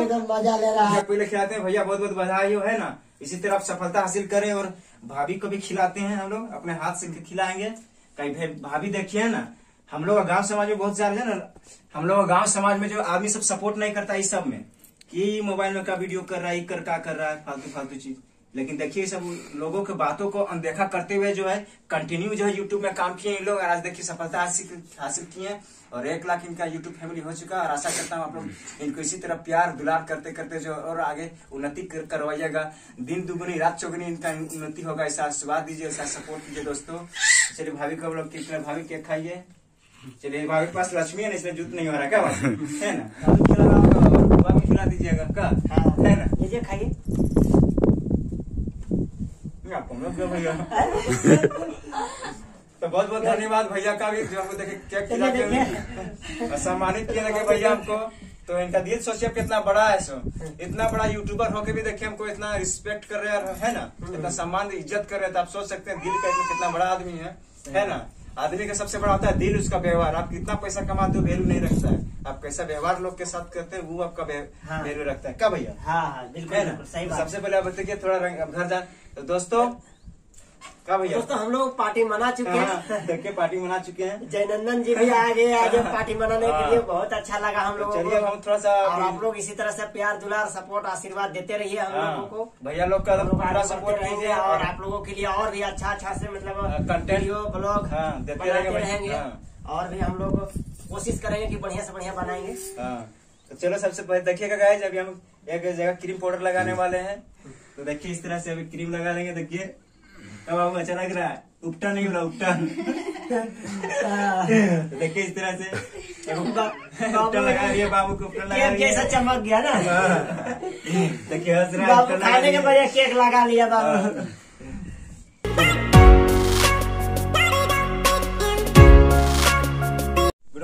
एकदम मज़ा ले रहा है। पहले खिलाते हैं भैया बहुत बहुत बधाई हो है ना? इसी तरह आप सफलता हासिल करें और भाभी को भी खिलाते हैं हम लोग अपने हाथ से खिलाएँगे। कहीं भाभी देखिए ना हम लोग गाँव समाज में बहुत सारे है ना हम लोग गाँव समाज में जो आदमी सब सपोर्ट नहीं करता इस सब में कि मोबाइल में क्या वीडियो कर रहा है कर का कर रहा है फालतू फालतू चीज़। लेकिन देखिए सब लोगों के बातों को अनदेखा करते हुए जो है कंटिन्यू जो है यूट्यूब में काम किए इन लोग आज देखिए सफलता हासिल हासिल किए हैं। और एक लाख इनका यूट्यूब फैमिली हो चुका है और आशा करता हूँ आप लोग इनको इसी तरह प्यार दुलार करते करते जो और आगे उन्नति कर, करवाइएगा। दिन दुगुनी रात चौगुनी इनका उन्नति होगा। ऐसा आशीर्वाद दीजिए ऐसा सपोर्ट कीजिए दोस्तों। चलिए भाभी को हम लोग केक भाभी केक खाइए? चलिए भाभी के पास लक्ष्मी है ना इसलिए जूत नहीं हो रहा क्या है? ना? भाभी खिला दीजिएगा। क्या? हाँ। है ना? लीजिए खाइए। आपको हम लोग भैया बहुत बहुत धन्यवाद भैया का भी जो हमको देखे केक खिला सम्मानित किया देखे भैया हमको तो इनका दिल सोचिए कितना बड़ा है सो इतना बड़ा यूट्यूबर होके भी देखिए हमको इतना रिस्पेक्ट कर रहे हैं है ना? इतना सम्मान इज़्ज़त कर रहे हैं तो आप सोच सकते हैं दिल का कितना बड़ा आदमी है है ना? आदमी का सबसे बड़ा होता है दिल उसका व्यवहार। आप कितना पैसा कमाते हो वैल्यू नहीं रखता है। आप कैसा व्यवहार लोग के साथ करते हैं वो आपका हाँ। वैल्यू रखता है। क्या भैया? हाँ हाँ बिल्कुल है बात सबसे पहले आप बताइए थोड़ा रंग घर जा तो दोस्तों क्या भैया? दोस्तों हम लोग पार्टी मना चुके हैं। हाँ, देखिए पार्टी मना चुके हैं। जयनंदन जी भी आ गए आज पार्टी मनाने के लिए। बहुत अच्छा लगा हम लोग चलिए हम थोड़ा सा और आप लोग इसी तरह से प्यार दुलार सपोर्ट आशीर्वाद देते रहिए हम हाँ, लोगों को। भैया लोग का पूरा सपोर्ट रहेंगे और आप लोगों के लिए और भी अच्छा अच्छा से हाँ, मतलब वीडियो ब्लॉग हाँ, देते रहेंगे। हाँ। और भी हम लोग कोशिश करेंगे की बढ़िया से बढ़िया बनाएँगे। हाँ। तो चलो सबसे पहले देखिएगा गाइस अभी हम एक जगह क्रीम पाउडर लगाने वाले हैं। तो देखिए इस तरह से अभी क्रीम लगा लेंगे देखिए। अब आपको अच्छा लग रहा है। उपटा नहीं बोला उपटा। देखिए इस तरह से। उपटा लगा रही है बाबू को उपटा लगा रही है। चमक गया ना। हाँ। देखिए हंस रहा है खाने के है। बजाय केक लगा लिया बाबू।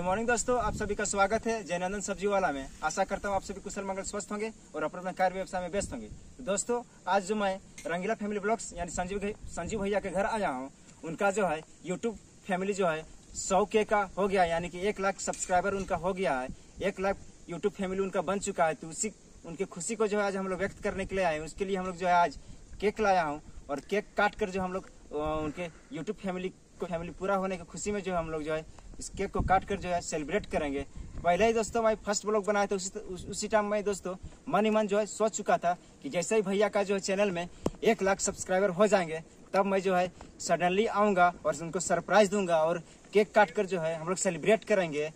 मॉर्निंग दोस्तों, आप सभी का स्वागत है जयनंदन सब्ज़ी वाला में। आशा करता हूँ आप सभी कुशल मंगल स्वस्थ होंगे और अपने अपने कार्य व्यवसाय में व्यस्त होंगे। तो दोस्तों, आज जो मैं रंगीला फैमिली ब्लॉग्स यानी संजीव संजीव भैया के घर आया हूँ, उनका जो है यूट्यूब फैमिली जो है सौ के का हो गया, यानी कि एक लाख सब्सक्राइबर उनका हो गया है। एक लाख यूट्यूब फैमिली उनका बन चुका है तो उसी उनकी खुशी को जो है आज हम लोग व्यक्त करने के लिए आए उसके लिए हम लोग जो है आज केक लाया हूँ और केक काट कर जो हम लोग उनके यूट्यूब फैमिली को फैमिली पूरा होने की खुशी में जो हम लोग जो है इस केक को काट कर जो है सेलिब्रेट करेंगे। पहले ही दोस्तों मैं फ़र्स्ट ब्लॉग बनाया था उसी उस, टाइम मैं दोस्तों मन ही मन जो है सोच चुका था कि जैसे ही भैया का जो है चैनल में एक लाख सब्सक्राइबर हो जाएँगे तब मैं जो है सडनली आऊँगा और उनको सरप्राइज़ दूँगा और केक काट कर जो है हम लोग सेलिब्रेट करेंगे।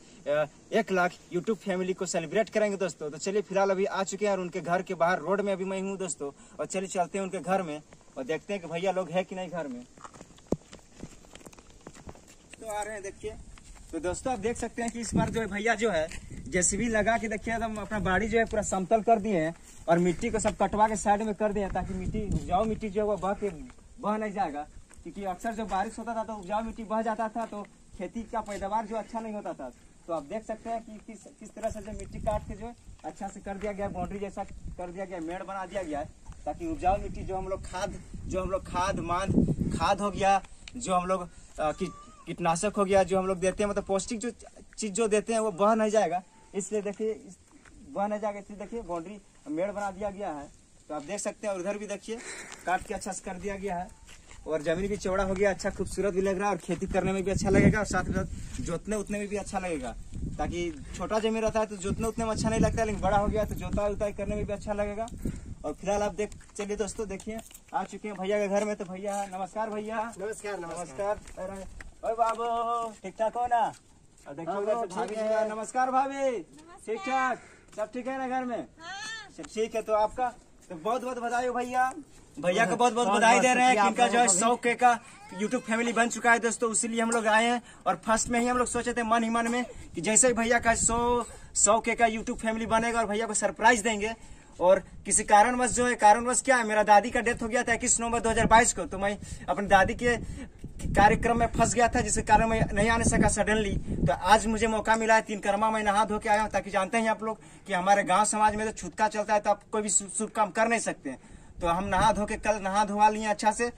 एक लाख यूट्यूब फैमिली को सेलिब्रेट करेंगे दोस्तों। तो चलिए फ़िलहाल अभी आ चुके हैं और उनके घर के बाहर रोड में अभी मैं हूँ दोस्तों। और चलिए चलते हैं उनके घर में और देखते हैं कि भैया लोग है कि नहीं घर में। तो आ रहे हैं देखिए। तो दोस्तों, आप देख सकते हैं कि इस बार जो है भैया जो है जेसीबी लगा के देखिए, एकदम अपना बाड़ी जो है पूरा समतल कर दिए हैं और मिट्टी को सब कटवा के साइड में कर दिए हैं ताकि मिट्टी, उपजाऊ मिट्टी जो है वो बह के, बह नहीं जाएगा। क्योंकि अक्सर जब बारिश होता था तो उपजाऊ मिट्टी बह जाता था तो खेती का पैदावार जो अच्छा नहीं होता था। तो आप देख सकते हैं कि किस किस तरह से जो मिट्टी काट के जो अच्छा से कर दिया गया, बाउंड्री जैसा कर दिया गया, मेड़ बना दिया गया है, ताकि उपजाऊ मिट्टी जो हम लोग खाद, जो हम लोग खाद, मांद, खाद हो गया, जो हम लोग की- कीटनाशक हो गया जो हम लोग देते हैं मतलब पौष्टिक जो चीज़ जो देते हैं वो बह नहीं जाएगा। इसलिए देखिए बह नहीं जाएगा इसलिए देखिए बाउंड्री मेड़ बना दिया गया है। तो आप देख सकते हैं और उधर भी देखिए काट के अच्छा से कर दिया गया है। और ज़मीन भी चौड़ा हो गया अच्छा खूबसूरत भी लग रहा है और खेती करने में भी अच्छा लगेगा और साथ ही साथ जोतने उतने में भी अच्छा लगेगा। ताकि छोटा ज़मीन रहता है तो जोतने उतने में अच्छा नहीं लगता लेकिन बड़ा हो गया तो जोताई उताई करने में भी अच्छा लगेगा। और फ़िलहाल आप देख चलिए दोस्तों देखिए आ चुके हैं भैया के घर में तो भैया नमस्कार भैया। नमस्कार नमस्कार। ओए बाबू ठीक ठाक हो ना? और देखिए हाँ, उधर से भाभी जी है। नमस्कार भाभी। ठीक ठाक? सब ठीक है ना घर में? अच्छा, ठीक है तो आपका? तो बहुत बहुत बधाई हो भैया। भैया को बहुत बहुत बधाई दे रहे हैं कि इनका जो है सौ के का यूट्यूब फैमिली बन चुका है दोस्तों उसीलिए हम लोग आए हैं। और फ़र्स्ट में ही हम लोग सोचे थे मन ही मन में कि जैसे ही भैया का सौ सौ के का यूट्यूब फैमिली बनेगा और भैया को सरप्राइज़ देंगे। और किसी कारणवश जो है कारणवश क्या है मेरा दादी का डेथ हो गया था इक्कीस नवंबर 2022 को तो मैं अपनी दादी के कार्यक्रम में फंस गया था जिसके कारण मैं नहीं आने सका सडनली तो आज मुझे मौका मिला है तीन कर्मा मैं नहा धो के आया हूँ ताकि जानते हैं आप लोग कि हमारे गाँव समाज में तो छुटका चलता है तो आप कोई भी शुभ काम कर नहीं सकते। हैं तो हम नहा धो के कल नहा धोवा लिए अच्छा से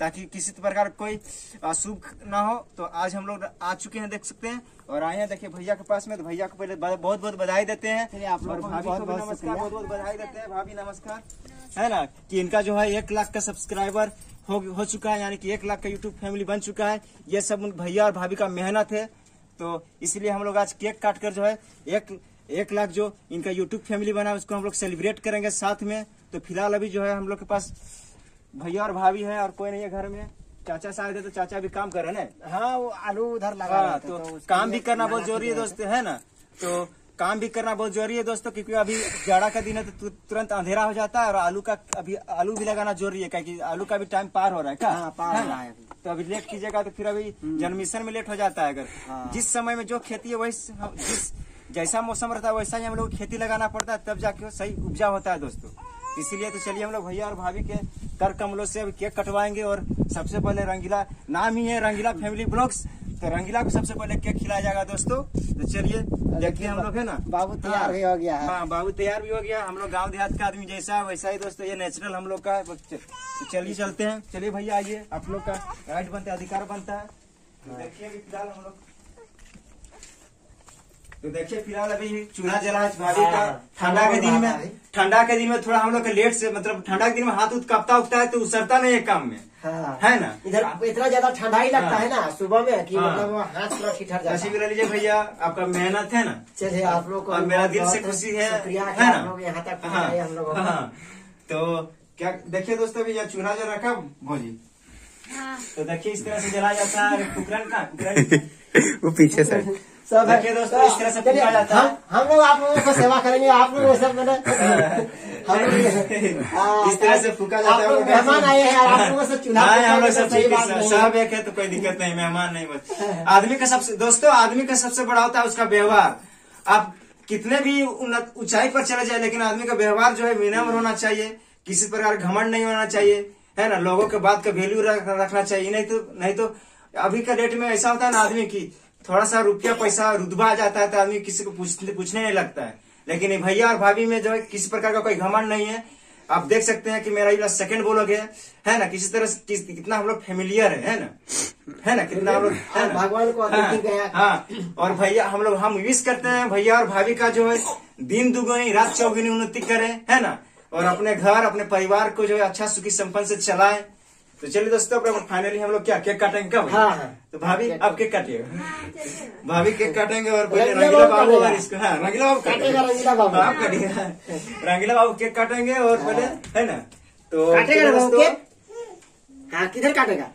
ताकि किसी प्रकार कोई अशुभ ना हो। तो आज हम लोग आ चुके हैं देख सकते हैं। और आए हैं देखिए भैया के पास में तो भैया को पहले बहुत बहुत बधाई देते हैं। आप लोगों नमस्कार। बहुत बहुत बधाई देते हैं भाभी नमस्कार। है ना? कि इनका जो है एक लाख का सब्सक्राइबर हो हो चुका है यानी कि एक लाख का यूट्यूब फैमिली बन चुका है। ये सब उन भैया और भाभी का मेहनत है। तो इसलिए हम लोग आज केक काट कर जो है एक एक लाख जो इनका यूट्यूब फैमिली बना है उसको हम लोग सेलिब्रेट करेंगे साथ में। तो फ़िलहाल अभी जो है हम लोग के पास भैया और भाभी है और कोई नहीं है घर में। चाचा शायद है तो चाचा भी काम कर रहे हैं हाँ वो आलू उधर लगा हाँ, रहे तो काम भी करना बहुत ज़रूरी है। दोस्तों है ना? तो काम भी करना बहुत ज़रूरी है दोस्तों क्योंकि अभी जाड़ा का दिन है तो तुरंत अंधेरा हो जाता है और आलू का अभी आलू भी लगाना ज़रूरी है क्योंकि आलू का भी टाइम पार हो रहा है क्या? हाँ, पार है हो। रहा है तो अभी लेट कीजिएगा तो फिर अभी जनमिशन में लेट हो जाता है अगर। हाँ। जिस समय में जो खेती है वही जिस जैसा मौसम रहता है वैसा ही हम लोग खेती लगाना पड़ता है तब जाके सही उपजा होता है दोस्तों। इसीलिए तो चलिए हम लोग भैया और भाभी के कर कमलों से अभी केक कटवाएँगे और सबसे पहले रंगीला नाम ही है रंगीला फैमिली ब्लॉग्स तो रंगीला को सबसे पहले केक खिलाया जाएगा दोस्तों। तो चलिए देखिए हम लोग है ना? बाबू तैयार। भी हो गया है। हाँ बाबू तैयार भी हो गया। हम लोग गाँव देहात का आदमी जैसा है वैसा ही दोस्तों ये नेचुरल हम लोग का। है। तो चलिए चलते हैं। चलिए भैया आइए। आप लोग का राइट बनता है अधिकार बनता है। तो देखिए फ़िलहाल हम लोग तो देखिए फ़िलहाल अभी चूल्हा जला है भाभी का। हाँ, ठंडा के दिन में ठंडा के दिन में थोड़ा हम लोग का लेट से मतलब ठंडा के दिन में हाथ उत कपता उगता है तो उसरता नहीं है काम में। हाँ। है। ना? इधर इतना ज़्यादा ठंडा ही लगता हाँ। है ना सुबह में कि हाँ। मतलब हाथ पूरा ठिठर जाता है। लीजिए भैया आपका मेहनत है ना? चलिए आप लोग को मेरा दिल से खुशी है। है लोग यहाँ तक हाँ, हम लोगों को। हाँ। तो क्या देखिए दोस्तों भी यह चूल्हा जो रखा भोजी? तो देखिए इस तरह से जला जाता है कुकरन का कुकरन। वो पीछे से। सब है। दोस्तों, इस तरह से पूछा जाता है। हम हम लोग आप लोगों को सेवा करेंगे आप लोग सब मैंने हम लोग- हाँ, इस तरह से फूका जाता है। मेहमान आए हैं आप लोगों से चूल्हा हाँ, हम लोग सब सही ठीक है, बात सब- एक है तो कोई दिक्कत नहीं मेहमान नहीं बस। आदमी का सबसे दोस्तों आदमी का सबसे बड़ा होता है उसका व्यवहार। आप कितने भी उन्नत ऊंचाई पर चले जाए लेकिन आदमी का व्यवहार जो है विनम्र होना चाहिए। किसी प्रकार घमंड नहीं होना चाहिए। है ना? लोगों के बात का वैल्यू रखना चाहिए। नहीं तो नहीं तो अभी का डेट में ऐसा होता है ना आदमी की थोड़ा सा रुपया पैसा रुतबा आ जाता है तो आदमी किसी को पूछने पूछने नहीं लगता है। लेकिन भैया और भाभी में जो है किसी प्रकार का कोई घमंड नहीं है। आप देख सकते हैं कि मेरा ये सेकंड बोलोगे है। ना? किसी तरह से किस, कितना हम लोग फेमिलियर है है ना? है ना? कितना हम लोग है भगवान को हाँ, गया। हाँ और भैया हम लोग हम विश करते हैं भैया और भाभी का जो है दिन दुगुनी रात चौगुनी उन्नति करे है ना? और अपने घर अपने परिवार को जो है अच्छा सुखी संपन्न से चलाए। तो चलिए दोस्तों अब फाइनली हम लोग क्या केक काटेंगे कब हाँ, हाँ। तो भाभी आप केक काटिएगा। भाभी केक काटेंगे और पहले रंगीला बाबू बाबू और इसको हाँ रंगीला बाबू काटेगा रंगीला बाबू। आप रंगीला बाबू केक काटेंगे और पहले है। ना? तो काटेगा दोस्तों, हाँ किधर काटेगा?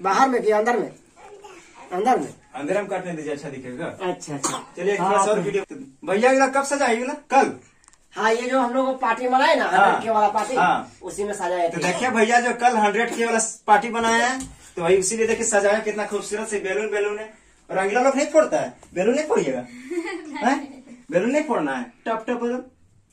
बाहर में कि अंदर में? अंदर में। अंदर में काटने दीजिए अच्छा दिखेगा। अच्छा अच्छा। चलिए एक हाँ, और तो- वीडियो भैया कब सजाएगी ना? कल। हाँ ये जो हम लोग पार्टी मनाए ना हाँ। हंड्रेड के वाला पार्टी हाँ। उसी में सजाए तो थे देखिए भैया जो कल हंड्रेड के वाला पार्टी बनाया है तो वही उसी देखिए सजाया कितना खूबसूरत से बैलून बैलून है। और रंगीला लोग नहीं फोड़ता है। बैलून नहीं फोड़िएगा। बैलून नहीं फोड़ना है। टप टप बैलून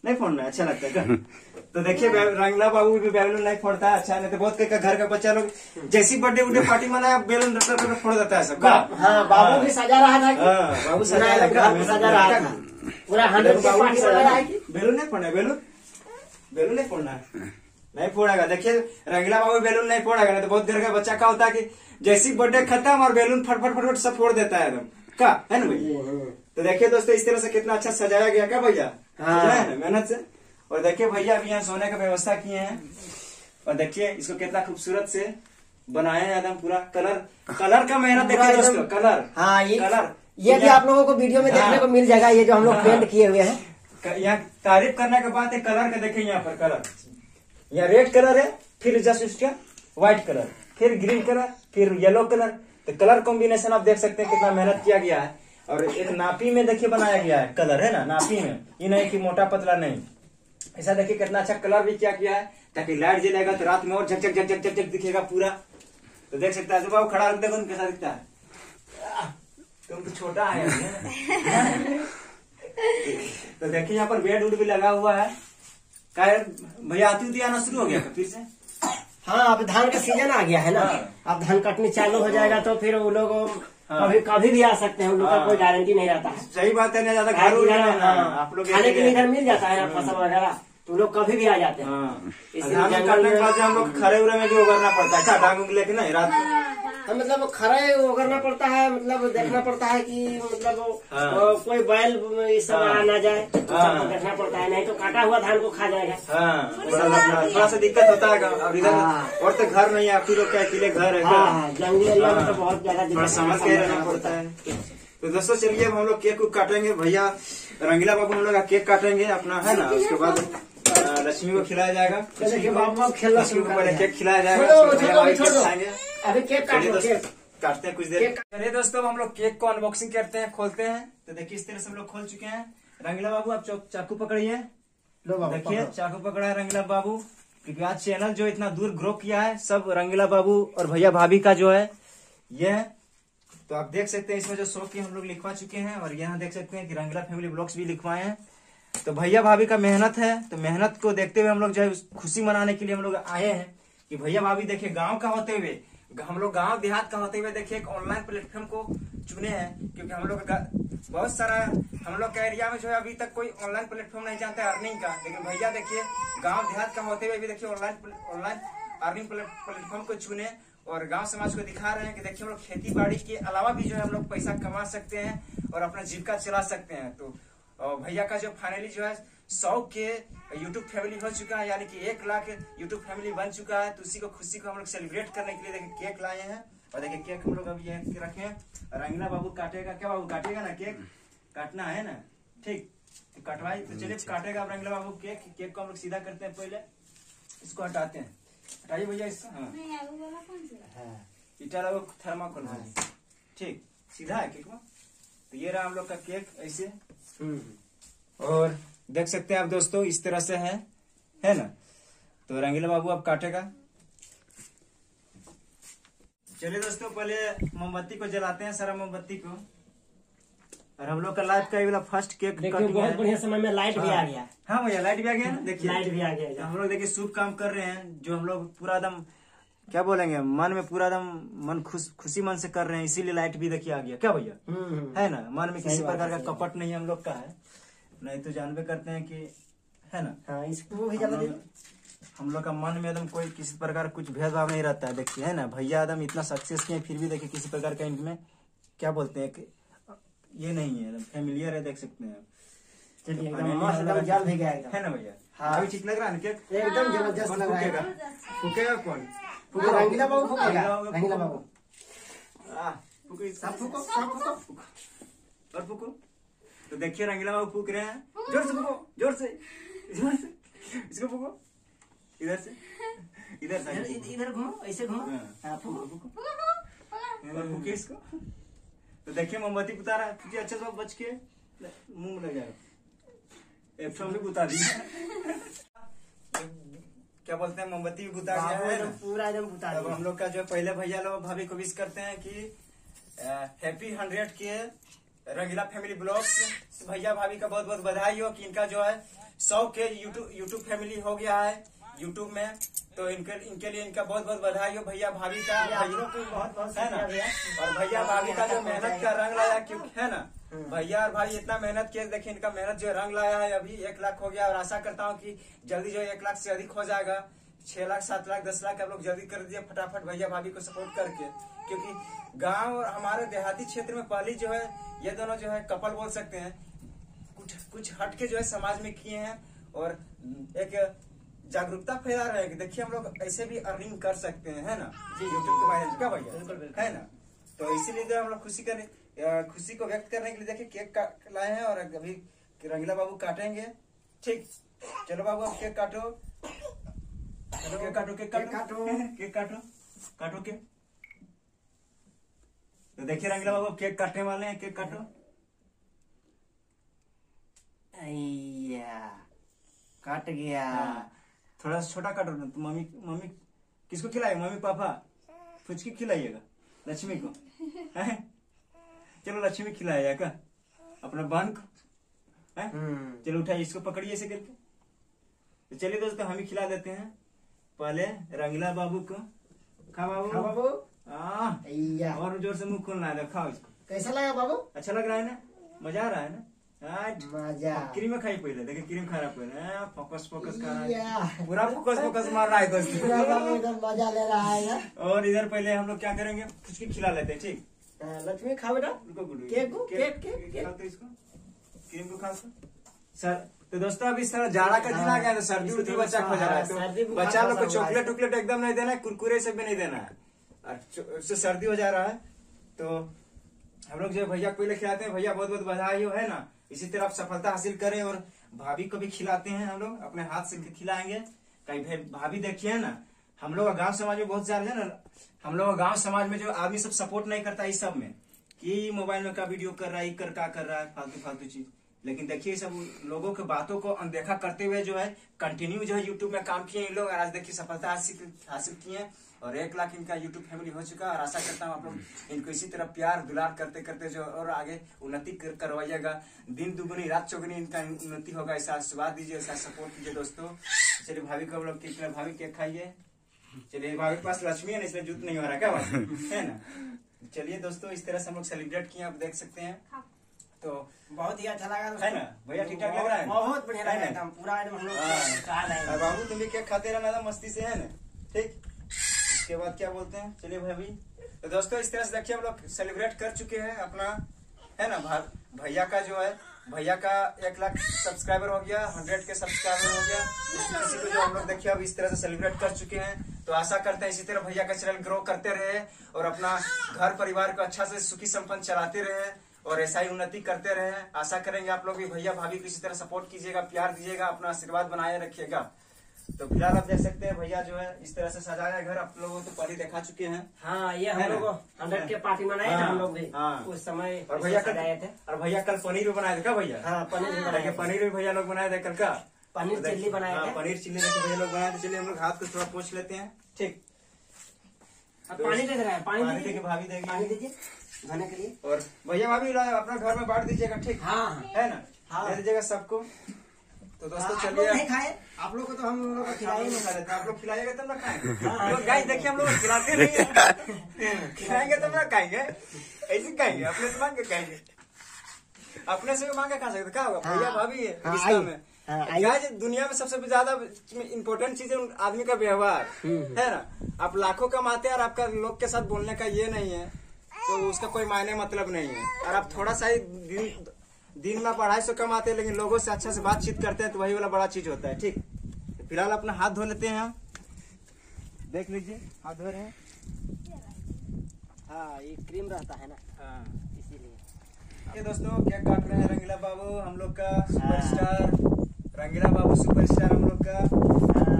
नहीं फोड़ना है। अच्छा लगता है तो देखिए रंगला बाबू भी बैलून नहीं फोड़ता है। अच्छा नहीं तो बहुत कई का घर का बच्चा लोग जैसी बर्थडे उडे पार्टी मनाया बैलून फोड़ देता है सब। का हाँ बाबू भी सजा रहा था हाँ, बाबू सजा रहा था, सजा रहा पूरा हंड्रेड बाबू पार्टी भी रहा है बैलून नहीं फोड़ना बेलून बैलून नहीं फोड़ना नहीं फोड़ेगा देखिए रंगीला बाबू बैलून नहीं फोड़ेगा नहीं तो बहुत देर का बच्चा का होता है कि जैसी बर्थडे खत्म और बैलून फटफट फट फट फट सब फोड़ देता है एकदम का है ना भैया तो देखिए दोस्तों इस तरह से कितना अच्छा सजाया गया क्या भैया? हाँ। है ना मेहनत से? और देखिए भैया अभी यहाँ सोने का व्यवस्था किए हैं। और देखिए इसको कितना खूबसूरत से बनाए हैं एकदम पूरा कलर। कलर का मेहनत देखिए दोस्तों कलर। हाँ ये कलर। ये भी आप लोगों को वीडियो में देखने हाँ। को मिल जाएगा ये जो हम लोग हाँ। पेंट किए हुए हैं। यहाँ तारीफ़ करने के बाद कलर का देखें यहाँ पर कलर। यहाँ रेड कलर है फिर जस्ट उसका व्हाइट कलर फिर ग्रीन कलर फिर येलो कलर। तो कलर कॉम्बिनेशन आप देख सकते हैं कितना मेहनत किया गया है और एक नापी में देखिए बनाया गया है कलर है ना? नापी में। ये नहीं कि मोटा पतला नहीं। ऐसा देखिए कितना अच्छा कलर भी क्या किया है ताकि लाइट जलेगा तो रात में और झक झक झक झक झक झक दिखेगा पूरा। तो देख सकता है बाबू खड़ा रख देखो कैसा दिखता है। तुम तो छोटा है। तो देखिए यहाँ पर बेड उड भी लगा हुआ है। क्या भैया आती उती आना शुरू हो गया फिर से? हाँ अब धान का सीज़न आ गया है ना। हाँ। अब धान कटनी चालू हो जाएगा तो फिर वो लोग हाँ। कभी कभी भी आ सकते हैं उन लोग का हाँ। कोई गारंटी नहीं रहता है। सही बात है ना ज़्यादा घर खाने के लिए- रहना आप लोग खाने के लिए इधर मिल जाता है ना फ़सल वगैरह तो लोग कभी भी आ जाते हैं। हाँ। इसलिए हम लोग खड़े उड़े में भी उगरना पड़ता है। डांग लेके ना रात को मतलब खड़े करना पड़ता है मतलब देखना पड़ता है कि मतलब हाँ। कोई बैल ये सब हाँ। आ ना जाए तो हाँ। देखना पड़ता है नहीं तो काटा हुआ धान को खा जाएगा। हाँ। थोड़ा सा दिक्कत होता है और इधर। और तो घर नहीं है आप ही लोग के अकेले घर है जंगली एरिया में। तो बहुत ज़्यादा समझ के रहना पड़ता है। तो दोस्तों चलिए अब हम लोग केक काटेंगे। भैया रंगीला बाबू हम लोग का केक काटेंगे अपना है ना? उसके बाद लक्ष्मी को खिलाया जाएगा। बाबू लक्ष्मी को कर पहले केक खिलाया जाएगा अभी केक चलिए काटो दोस्तों केक काटते हैं कुछ देर। चलिए दोस्तों अब हम लोग केक को अनबॉक्सिंग करते हैं खोलते हैं। तो देखिए इस तरह से हम लोग खोल चुके हैं। रंगीला बाबू आप चाकू पकड़िए। लो देखिए चाकू पकड़ा है रंगीला बाबू। क्योंकि आज चैनल जो इतना दूर ग्रो किया है सब रंगीला बाबू और भैया भाभी का जो है ये है। तो आप देख सकते हैं इसमें जो शो की हम लोग लिखवा चुके हैं और यहाँ देख सकते हैं कि रंगीला फैमिली ब्लॉग्स भी लिखवाए हैं। तो भैया भाभी का मेहनत है तो मेहनत को देखते हुए हम लोग जो है खुशी मनाने के लिए हम लोग आए हैं कि भैया भाभी देखिए गाँव का होते हुए हम लोग गाँव देहात का होते हुए देखिए एक ऑनलाइन प्लेटफॉर्म को चुने हैं, क्योंकि हम लोग बहुत सारा, हम लोग के एरिया में जो है अभी तक कोई ऑनलाइन प्लेटफॉर्म नहीं जानता अर्निंग का। लेकिन भैया देखिए, गाँव देहात का होते हुए भी देखिए ऑनलाइन ऑनलाइन अर्निंग प्लेटफॉर्म को चुने और गाँव समाज को दिखा रहे हैं कि देखिए हम लोग खेती बाड़ी के अलावा भी जो है हम लोग पैसा कमा सकते हैं और अपना जीविका चला सकते हैं। तो भैया का जो फाइनली जो है सौ के यूट्यूब फैमिली हो चुका है यानी कि एक लाख यूट्यूब फैमिली बन चुका है। तो उसी को खुशी को हम लोग सेलिब्रेट करने के लिए देखिए केक लाए हैं। और देखिए केक हम लोग अभी यहाँ रखे हैं। रंगीला बाबू काटेगा। क्या बाबू काटेगा ना केक काटना है ना? ठीक। तो कटवाई तो चलिए काटेगा अब रंगीला बाबू केक केक को हम लोग सीधा करते हैं पहले। इसको हटाते हैं। हटाइए भैया इसको। हाँ। सा? हाँ। इटा लगो थर्माकोल ठीक। सीधा है केक में तो ये रहा हम लोग का केक ऐसे। हम्म। और देख सकते हैं आप दोस्तों इस तरह से है। है ना? तो रंगीला बाबू अब काटेगा। चलिए दोस्तों पहले मोमबत्ती को जलाते हैं सारा मोमबत्ती को। और हम लोग का लाइफ का ये वाला फ़र्स्ट केक देखिए बहुत बढ़िया समय में लाइट भी आ गया। हाँ भैया लाइट भी आ गया ना? देखिए। लाइट भी आ गया हम लोग देखिए शुभ काम कर रहे हैं जो हम लोग पूरा एकदम क्या बोलेंगे मन में पूरा एकदम मन खुश खुशी मन से कर रहे हैं इसीलिए लाइट भी देखिए आ गया। क्या भैया? हम्म। है ना? मन में किसी प्रकार का कपट नहीं हम लोग का है। नहीं तो जानबे करते हैं कि है ना? हाँ इसको भी हम जला लोग दे हम लोग का मन में एकदम कोई किसी प्रकार कुछ भेदभाव नहीं रहता है देखिए है ना? भैया एकदम इतना सक्सेस किए फिर भी देखिए किसी प्रकार का इनमें क्या बोलते हैं कि ये नहीं है फैमिलियर है देख सकते हैं चलिए एकदम है ना भैया? हाँ। अभी ठीक लग रहा है केक? एकदम ज़बरदस्त लग रहा है। फूकेगा? कौन? फूको रंगीला बाबू फूकेगा। रंगीला बाबू फूको सब फूको सब फूको। और फूको? तो देखिए रंगीला बाबू फूक रहे हैं। ज़ोर से फूको। ज़ोर से ज़ोर से। इसको फूको। इधर से। इधर से इधर घूमो ऐसे घूमो। हाँ। हाँ फूको फूको। फूके इसको। तो देखिए मोमबत्ती बुता रहा है। क्योंकि अच्छा से बच के मुँह में लग जाएगा एक भी बुता दी। क्या बोलते हैं? मोमबत्ती भी बुता गया है। पूरा एकदम बुता दिया। हम लोग का जो पहले भैया लोग भाभी को विश करते हैं कि हैप्पी हंड्रेड के रंगीला फैमिली ब्लॉग्स भैया भाभी का बहुत बहुत बधाई हो कि इनका जो है सौ के यूट्यूब यूट्यूब फैमिली हो गया है यूट्यूब में। तो इनके इनके लिए इनका बहुत बहुत बधाई हो भैया भाभी का। बहुत बहुत है ना? और भैया भाभी का जो मेहनत का रंग लाया क्योंकि है ना? भैया और भाई इतना मेहनत किए देखिए इनका मेहनत जो रंग लाया है अभी एक लाख हो गया। और आशा करता हूँ कि जल्दी जो है एक लाख से अधिक हो जाएगा। छह लाख सात लाख दस लाख आप लोग जल्दी कर दीजिए फटाफट भैया भाभी को सपोर्ट करके। क्योंकि गाँव और हमारे देहाती क्षेत्र में पहली जो है ये दोनों जो है कपल बोल सकते हैं। कुछ कुछ हट के जो है समाज में किए हैं और एक जागरूकता फैला रहे हैं कि देखिए हम लोग ऐसे भी अर्निंग कर सकते हैं है ना? जी, यूट्यूब के माध्यम से क्या भैया। है ना? तो इसीलिए जो हम लोग खुशी करने खुशी को व्यक्त करने के लिए देखिए केक लाए हैं और अभी रंगीला बाबू काटेंगे। ठीक? चलो बाबू अब केक काटो। केक काटो केक काटो काटो। केक काटो काटो केक तो देखिए रंगीला बाबू केक काटने वाले हैं केक काटो कट गया हाँ, थोड़ा सा छोटा काटो ना तो मम्मी मम्मी किसको खिलाएगा मम्मी पापा फुचकी खिलाइएगा लक्ष्मी को हैं? चलो लक्ष्मी खिलाएगा का अपना बहन को हैं? चलो उठाइए इसको पकड़िए ऐसे करके तो चलिए दोस्तों हम ही खिला देते हैं पहले रंगीला बाबू को खा बाबू। हाँ बाबू। अय्या। और ज़ोर से मुँह खोलना है खाओ इसको। कैसा लगा बाबू? अच्छा लग रहा है ना? मज़ा आ रहा है ना? हाँ, मज़ा। क्रीम खाई पहले देखिए क्रीम खा रहा है पहले। हाँ, फोकस फोकस कर रहा है। पूरा फोकस फोकस मार रहा है मज़ा ले रहा है और इधर पहले हम लोग क्या करेंगे? खिचड़ी खिला लेते हैं ठीक? हाँ, लक्ष्मी खाओ बेटा। केक को, केक, केक, केक। खा इसको। क्रीम को खा सर तो दोस्तों अभी सर जाड़ा का दिन आ गया है, तो सर्दी उर्दी बच्चा खो जा रहा है। तो बच्चा लोग को है। चॉकलेट उकलेट एकदम नहीं देना है कुरकुरे सब भी नहीं देना है। और उससे सर्दी हो जा रहा है। तो हम लोग जो भैया को पहले खिलाते हैं भैया बहुत बहुत बधाई हो है ना। इसी तरह आप सफलता हासिल करें और भाभी को भी खिलाते हैं हम लोग। अपने हाथ से खिलाएँगे। कहीं भाभी देखिए ना हम लोग गाँव समाज में बहुत ज़्यादा है ना। हम लोग गाँव समाज में जो आदमी सब सपोर्ट नहीं करता इस सब में। कि मोबाइल में का वीडियो कर रहा है कर का कर रहा है फालतू फालतू चीज़। लेकिन देखिए सब लोगों के बातों को अनदेखा करते हुए जो है कंटिन्यू जो है यूट्यूब में काम किए इन लोग आज देखिए सफलता हासिल किए हैं और एक लाख इनका यूट्यूब फैमिली हो चुका है और आशा करता हूँ आप लोग इनको इसी तरह प्यार दुलार करते करते जो और आगे उन्नति कर, करवाइएगा। दिन दुगुनी रात चौगुनी इनका उन्नति होगा ऐसा आशीर्वाद दीजिए ऐसा सपोर्ट कीजिए दोस्तों। चलिए भाभी को लोग केक भाभी केक खाइए? चलिए भाभी के पास लक्ष्मी है ना इसलिए जूत नहीं हो रहा क्या है? ना? चलिए दोस्तों इस तरह से हम लोग सेलिब्रेट किए आप देख सकते हैं। तो बहुत ही अच्छा लगा है ना? भैया ठीक ठाक लग रहा है? बहुत बढ़िया है लगा ना? एकदम पूरा एकदम हम लोग हाँ। रहे बाबू तुम भी केक खाते रहना था? मस्ती से है ना? ठीक? उसके बाद क्या बोलते हैं? चलिए भाभी तो दोस्तों इस तरह से देखिए हम लोग सेलिब्रेट कर चुके हैं अपना है ना? भैया का जो है भैया का एक लाख सब्सक्राइबर हो गया हंड्रेड के सब्सक्राइबर हो गया। इसी को जो हम लोग देखिए अब इस तरह से सेलिब्रेट कर चुके हैं। तो आशा करते हैं इसी तरह भैया का चैनल ग्रो करते रहे और अपना घर परिवार को अच्छा से सुखी संपन्न चलाते रहे। और ऐसा ही उन्नति करते रहे आशा करेंगे आप लोग भी भैया भाभी को इसी तरह सपोर्ट कीजिएगा प्यार दीजिएगा अपना आशीर्वाद बनाए रखिएगा। तो फ़िलहाल आप देख सकते हैं भैया जो है इस तरह से सजाया घर आप लोगों को पहले देखा चुके हैं। हाँ ये हम लोग हंड्रेड के पार्टी मनाए हाँ, हम लोग भी। हाँ। उस समय और भैया सजाए थे। और भैया कल पनीर भी बनाए थे क्या भैया? हाँ पनीर भी बनाए पनीर भी भैया लोग बनाए थे कल का। पनीर तो चिल्ली बनाए हाँ, पनीर चिल्ली भैया लोग बनाए थे। चलिए हम लोग हाथ को थोड़ा पोछ लेते हैं। ठीक। अब पानी दे रहे हैं पानी देखिए भाभी देंगे। पानी दीजिए धोने के लिए। और भैया भाभी अपना घर में बांट दीजिएगा ठीक हाँ हाँ। है ना? हाँ। दे दीजिएगा सबको। तो दोस्तों आप चलिए। लोग नहीं खाए? आप लोग को तो हम लोग खिलाए लोग नहीं खा आप लोग खिलाइएगा तब ना खाएँगे हाँ। गाइस देखिए हम लोग खिलाते नहीं हैं। खिलाएँगे तब ना खाएँगे। ऐसे खाएँगे अपने से मांग के खाएँगे। अपने से भी मांग के खा सकते क्या होगा? हाँ। भैया भाभी है हाँ, रिश्ता में। हाँ। गाइस दुनिया में सबसे ज़्यादा इम्पोर्टेंट चीज़ है आदमी का व्यवहार। हम्म। है ना? आप लाखों कमाते हैं और आपका लोग के साथ बोलने का ये नहीं है। तो उसका कोई मायने मतलब नहीं है। और आप थोड़ा सा ही दिन दिन में पढ़ाई से कमाते हैं लेकिन लोगों से अच्छा से बातचीत करते हैं तो वही वाला बड़ा चीज़ होता है। ठीक? फ़िलहाल अपना हाथ धो लेते हैं हम देख लीजिए हाथ धो रहे हैं। हाँ ये क्रीम रहता है ना? हाँ। इसीलिए। दोस्तों क्या काट रहे हैं रंगीला बाबू? हम लोग का सुपरस्टार रंगीला बाबू सुपरस्टार हम लोग का।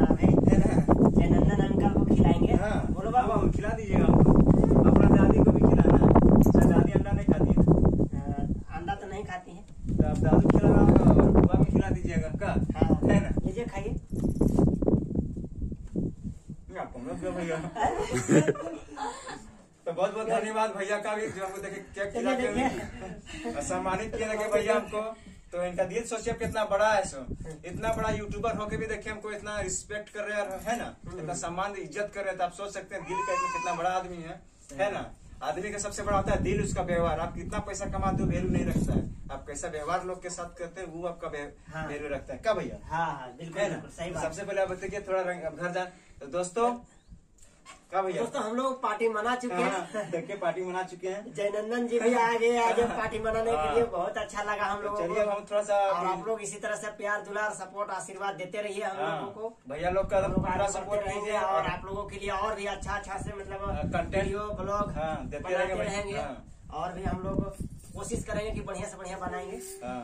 अभी ना जयनंदन अंकल को खिलाएँगे? हाँ बोलो बाबू। बाबू खिला दीजिएगा हमको। अपना दादी को भी खिलाना है। दादी अंडा नहीं खाती है। अंडा तो नहीं खाती है। तो आप दादू खिलाना और बुआ भी खिला दीजिएगा का हाँ है ना? लीजिए खाइए। आपको हम लोग दो भैया? तो बहुत बहुत धन्यवाद भैया का भी जो हमको देखे केक खिला के सम्मानित किया भैया हमको। तो इनका दिल सोचिए कितना बड़ा है सो। इतना बड़ा यूट्यूबर होके भी देखिए हमको इतना रिस्पेक्ट कर रहे हैं है ना? इतना सम्मान इज़्ज़त कर रहे हैं तो आप सोच सकते हैं दिल का इतना कितना बड़ा आदमी है है ना? आदमी का सबसे बड़ा होता है दिल उसका व्यवहार। आप कितना पैसा कमाते हो वैल्यू नहीं रखता है। आप कैसा व्यवहार लोग के साथ करते हैं वो आपका हाँ। वैल्यू रखता है। क्या भैया? हाँ हाँ बिल्कुल है तो सबसे पहले आप बताइए थोड़ा रंग घर जा। तो दोस्तों क्या भैया? दोस्तों हम लोग पार्टी मना चुके हाँ, हैं देखिए पार्टी मना चुके हैं। जयनंदन जी भी आ गए आज पार्टी मनाने के लिए। बहुत अच्छा लगा हम लोगों चलिए हम थोड़ा सा और आप लोग इसी तरह से प्यार दुलार सपोर्ट आशीर्वाद देते रहिए हम हाँ, लोगों को। भैया लोग का पूरा सपोर्ट कीजिए। रहेंगे और आप लोगों के लिए और भी अच्छा अच्छा से हाँ, मतलब वीडियो ब्लॉग हाँ, देते रहेंगे। हाँ। और भी हम लोग कोशिश करेंगे कि बढ़िया से बढ़िया बनाएँगे। हाँ।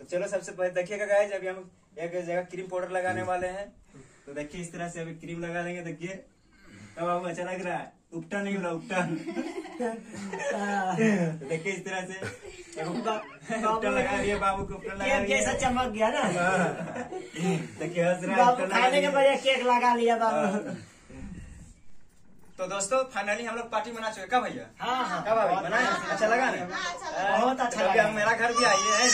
तो चलो सबसे पहले देखिएगा गाइस अभी हम एक जगह क्रीम पाउडर लगाने वाले हैं। तो देखिए इस तरह से अभी क्रीम लगा लेंगे देखिए। आपको अच्छा लग रहा है। उपटा नहीं बोला उपटा। तो देखिए इस तरह से। उपटा उपटा लगा रही है बाबू को उपटा लगा रही है चमक गया ना। हाँ। देखिए हंस रहा है उपटा खाने के है। बजाय केक लगा लिया बाबू। तो दोस्तों फाइनली हम लोग पार्टी मना चुके क्या भैया हाँ हाँ बनाए अच्छा लगा ना? हाँ, अच्छा। बहुत अच्छा लगा। मेरा घर भी आइए है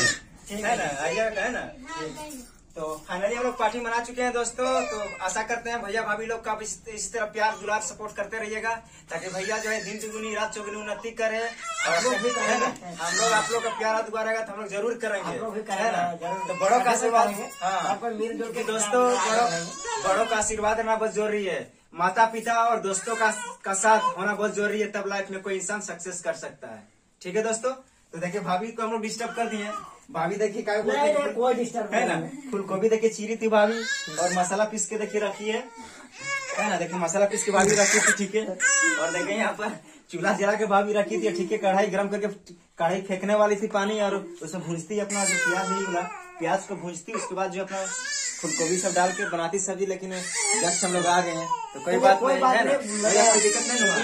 ठीक है। है। ना? आइए है ना? हाँ। तो फाइनली हम लोग पार्टी मना चुके हैं दोस्तों तो आशा करते हैं भैया भाभी लोग का इस, इसी तरह प्यार दुलार सपोर्ट करते रहिएगा ताकि भैया जो है दिन चुगुनी रात चौगुनी उन्नति करे और लोग भी है। हम लोग आप लोग का प्यार दुआ रहेगा तो हम लोग ज़रूर करेंगे। हम लोग भी है ना? तो बड़ों का आशीर्वाद हाँ। क्योंकि दोस्तों बड़ों बड़ों का आशीर्वाद रहना बहुत ज़रूरी है। माता पिता और दोस्तों का का साथ होना बहुत ज़रूरी है तब लाइफ में कोई इंसान सक्सेस कर सकता है। ठीक है दोस्तों? तो देखिए भाभी को हम लोग डिस्टर्ब कर दिए भाभी देखिए क्या कोई डिस्टर्ब है ना? फूल गोभी देखिए चीरी थी भाभी और मसाला पीस के देखिए रखी है। है ना? देखिए मसाला पीस के भाभी रखी थी ठीक है? और देखिए यहाँ पर चूल्हा जला के भाभी रखी थी ठीक है? कढ़ाई गर्म करके कढ़ाई फेंकने वाली थी पानी और उसमें भूंजती अपना जो प्याज नहीं बोला प्याज को भूंजती उसके बाद जो अपना फूलगोभी सब डाल के बनाती सब्ज़ी लेकिन जस्ट हम लोग आ गए हैं। तो कोई बात नहीं है ना? कोई दिक्कत नहीं हुआ?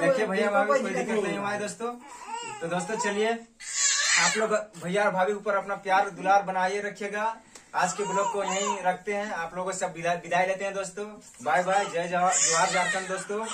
देखिए भैया भाभी कोई दिक्कत नहीं हुआ है। दोस्तों। तो दोस्तों चलिए, आप लोग भैया और भाभी ऊपर अपना प्यार दुलार बनाए रखिएगा। आज के ब्लॉग को यहीं रखते हैं। आप लोगों से विदाई लेते हैं दोस्तों। बाय बाय जय जवाहर झारखंड दोस्तों।